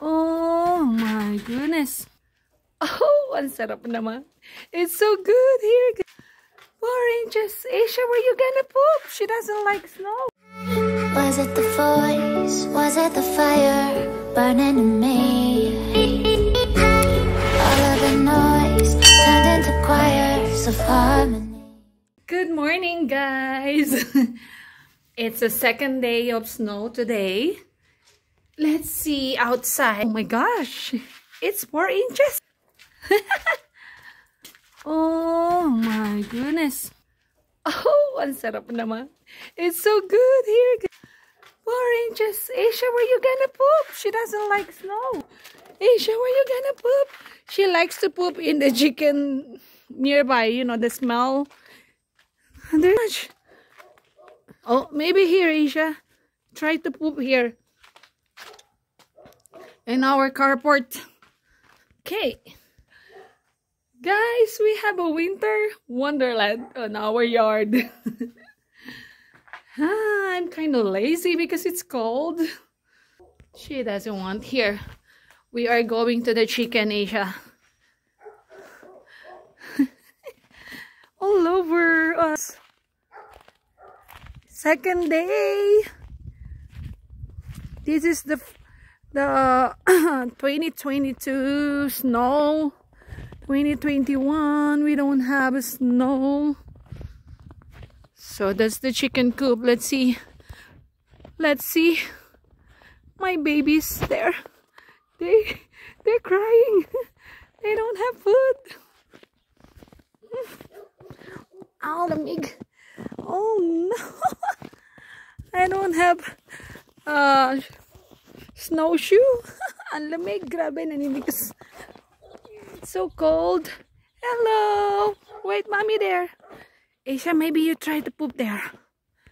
Oh my goodness. Oh, ang sarap naman. It's so good here. Four inches. Asia, where you gonna poop? She doesn't like snow. Was it the voice? Was it the fire burning in me? All of the noise turned into choirs of harmony. Good morning, guys. it's the second day of snow today. Let's see outside. Oh my gosh, it's four inches. oh my goodness. Oh, ang sarap naman. It's so good here. Four inches. Asia, where you gonna poop? She doesn't like snow. Asia, where you gonna poop? She likes to poop in the chicken nearby. You know, the smell. There's much. Oh, maybe here, Asia. Try to poop here. In our carport. Okay. Guys, we have a winter wonderland on our yard. ah, I'm kind of lazy because it's cold. She doesn't want here. We are going to the chicken Asia. All over us. Second day. This is the the 2022 snow 2021 we don't have snow. So that's the chicken coop. Let's see. Let's see. My babies there. They they're crying. They don't have food. Oh lamig oh no. I don't have uh snowshoe ang lamig grabe naninigas it's so cold. Hello. Wait, mommy there. Asia, maybe you try to poop there.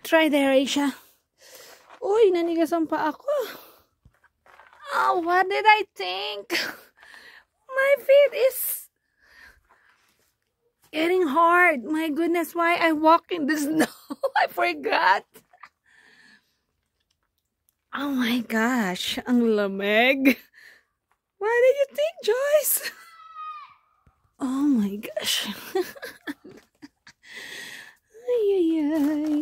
Try there, Asia. Uy, nanigasan pa ako. Oh, ah, what did I think? My feet is getting hard. My goodness, why I walk in the snow? I forgot. Oh my gosh, ang lamig. What did you think, Joyce? Oh my gosh. ay, ay, ay.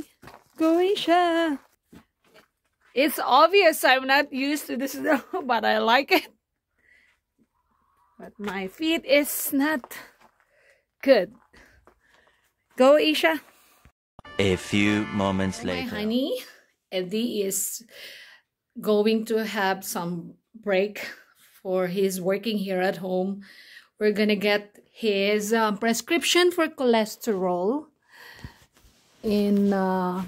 Going siya. It's obvious I'm not used to this snow, but I like it. But my feet is not good. Go, Isha. A few moments My later. honey, Eddie is going to have some break for his working here at home. We're gonna get his um, prescription for cholesterol in uh,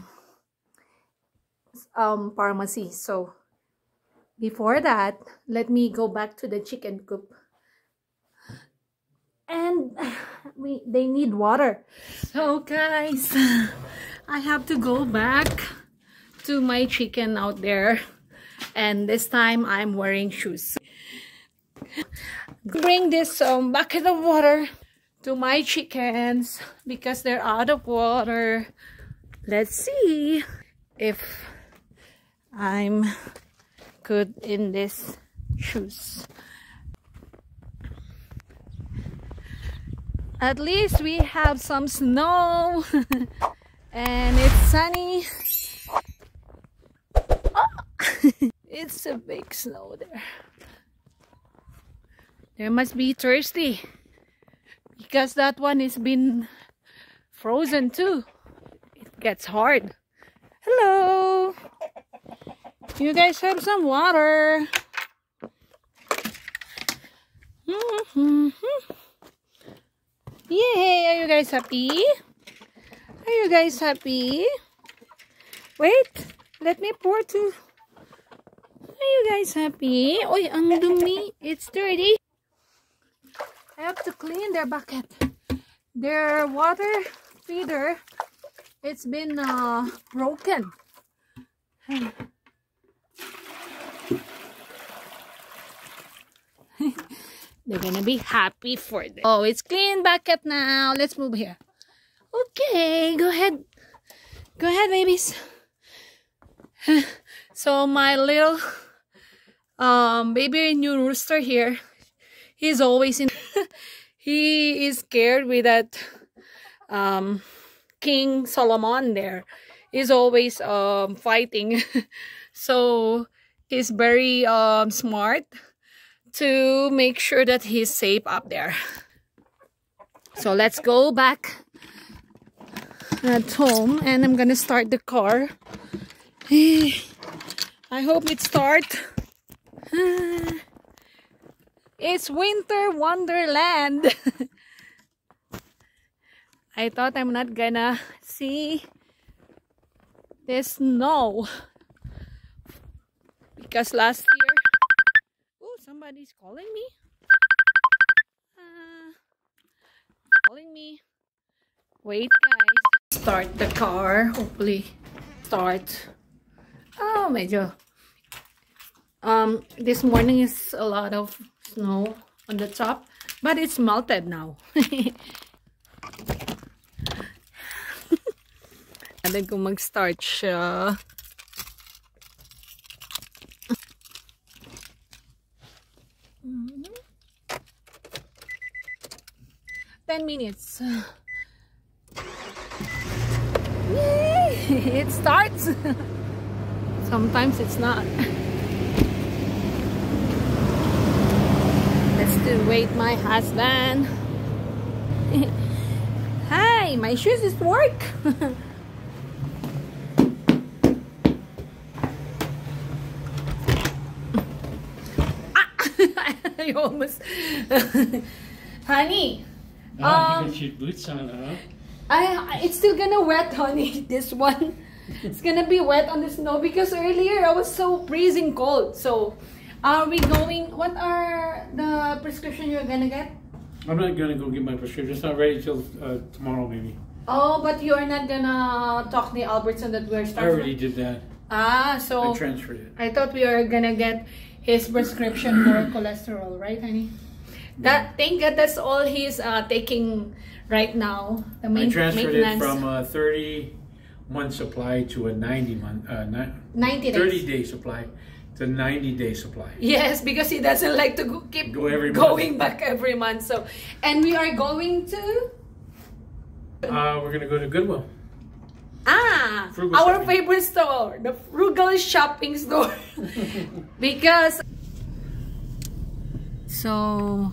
um, pharmacy. So before that, let me go back to the chicken coop. And we they need water. So guys, I have to go back to my chicken out there. And this time I'm wearing shoes. Bring this um, bucket of water to my chickens because they're out of water. Let's see if I'm good in this shoes. At least we have some snow and it's sunny. Oh, it's a big snow there. There must be thirsty because that one has been frozen too. It gets hard. Hello. You guys have some water. Mm-hmm. Yay! Are you guys happy? Are you guys happy? Wait, let me pour to. Are you guys happy? Oy, ang dumi. It's dirty. I have to clean their bucket. Their water feeder, it's been uh, broken. They're gonna be happy for this. Oh, it's clean bucket now. Let's move here. Okay, go ahead. Go ahead, babies. so my little um baby new rooster here. He's always in he is scared with that um King Solomon there. He's always um fighting. so he's very um smart to make sure that he's safe up there. So let's go back at home and I'm gonna start the car. I hope it start. It's winter wonderland. I thought I'm not gonna see the snow. Because last year oh somebody's calling me. Uh, calling me. Wait guys. Start the car. Hopefully start. Oh medyo um this morning is a lot of snow on the top but it's melted now then kung mag-start siya 10 minutes. Yay! It starts. Sometimes it's not. Let's wait my husband. Hi, my shoes is work. ah! I almost Honey, Oh, Um, you got your boots on, huh? I it's still gonna wet, honey. This one, it's gonna be wet on the snow because earlier I was so freezing cold. So, are we going? What are the prescription you're gonna get? I'm not gonna go get my prescription. It's not ready till uh, tomorrow, maybe. Oh, but you are not gonna talk to Albertson that we're starting? I already did that. Ah, so. I transferred it. I thought we were gonna get his prescription for cholesterol, right, honey? That thank God that's all he's uh, taking right now. The main, I transferred it from a 30 month supply to a 90 month, uh, ni- 90 days. 30 day supply to 90 day supply. Yes, because he doesn't like to go, keep Go every going back every month. So, and we are going to Uh, we're gonna go to Goodwill. ah Frugal our shopping. favorite store, the Frugal Shopping Store, because so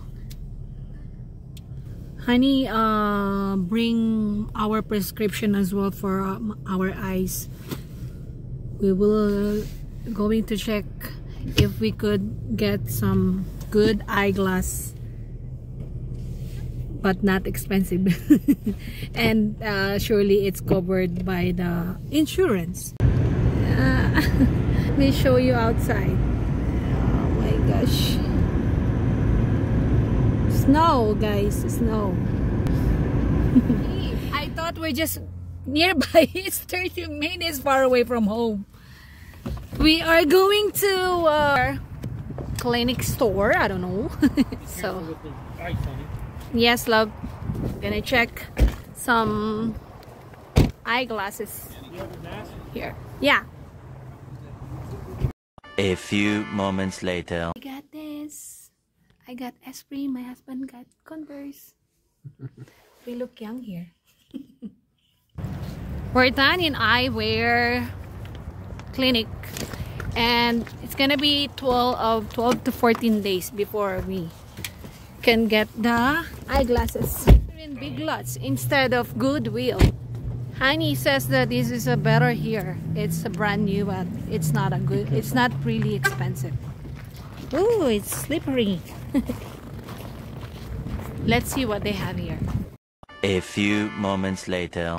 honey uh bring our prescription as well for um, our eyes we will going to check if we could get some good eyeglass but not expensive. And uh, surely it's covered by the insurance. Uh, let me show you outside. Oh my gosh. Snow guys snow. I thought we're just nearby. It's 30 minutes far away from home we are going to uh, clinic store I don't know so With the ice on it. Yes, love. Gonna check some eyeglasses You have a mask? here. Yeah. A few moments later. I got this. I got Esprit. My husband got Converse. we look young here. We're done in eyewear clinic and it's gonna be 12 of 12 to 14 days before we can get the eyeglasses in big lots instead of Goodwill. Honey says that this is a better here. It's a brand new, but it's not a good. It's not really expensive. Ooh, it's slippery. Let's see what they have here. A few moments later.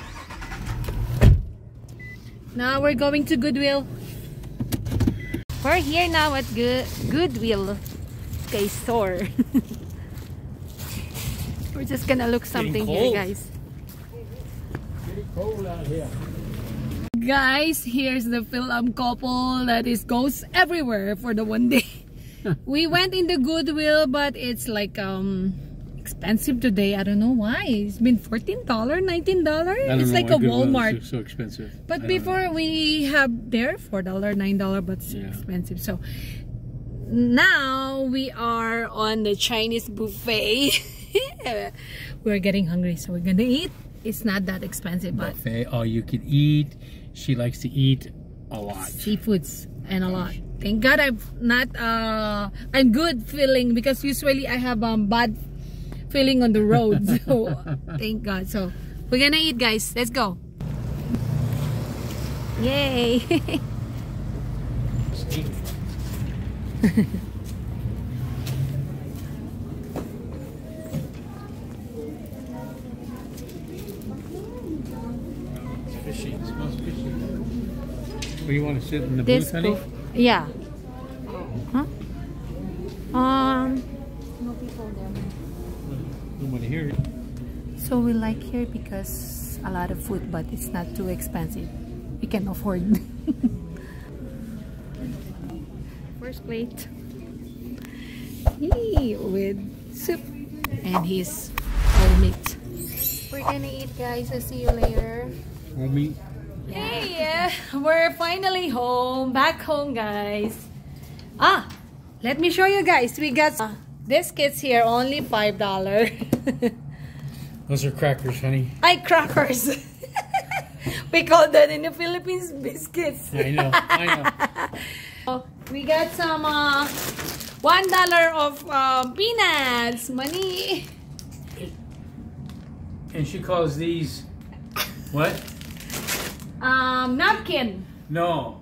Now we're going to Goodwill. We're here now at Good Goodwill okay, store. we're just gonna look something here, guys. Pretty cold out here. Guys, here's the Fil-Am couple that is goes everywhere for the one day. we went in the Goodwill, but it's like um expensive today. I don't know why. It's been $14, $19. It's like a Walmart. so expensive. But before we have there $4, $9, but it's Yeah. expensive. So now we are on the Chinese buffet. we're getting hungry, so we're gonna eat. It's not that expensive, but Buffet, all you can eat. She likes to eat a lot. seafoods and a lot. Thank God I'm not uh I'm good feeling because usually I have um bad feeling on the road. So thank God. So we're gonna eat guys. Let's go. Yay! It's fishy. It smells fishy. Where you want to sit in the this booth, honey? yeah. Oh. Huh? Don't want to hear it. So we like here because a lot of food but it's not too expensive. We can afford. First plate. Yee, with soup and his whole meat. We're gonna eat guys. I'll see you later. Homie. Hey, yeah, we're finally home. Back home, guys. Ah, let me show you guys. We got uh, biscuits here, only five dollar. Those are crackers, honey. I crackers. we call that in the Philippines biscuits. I know. I know. We got some uh, one dollar of uh, peanuts money. And she calls these what? Um, napkin. No.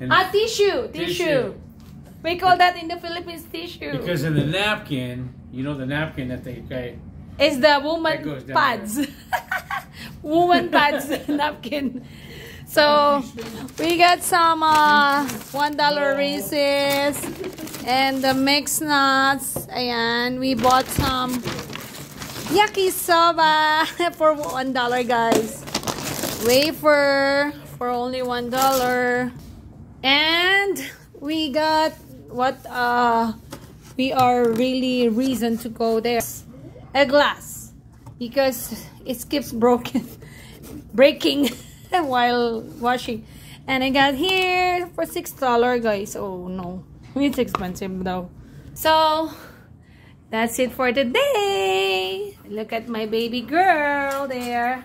And Ah, tissue, tissue. Tissue. We call that in the Philippines tissue. because in the napkin, you know the napkin that they okay, It's the woman pads. woman pads napkin. So we got some uh, one dollar Reese's and the mixed nuts. And we bought some yakisoba for one dollar, guys. Wafer for only one dollar. And we got what uh we are really reason to go there. A glass because it keeps broken breaking while washing. And I got here for six dollar guys. Oh no. It's expensive though. So that's it for today. Look at my baby girl there.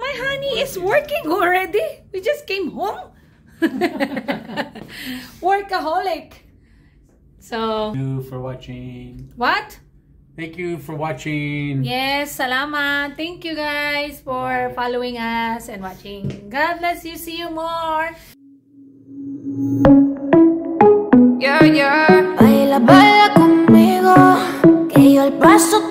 My honey is working already. We just came home workaholic. So. Thank you for watching. What? Thank you for watching. Yes, salama. Thank you guys for Bye. following us and watching. God bless you. See you more. Yeah, yeah. Baila, baila conmigo, que yo el paso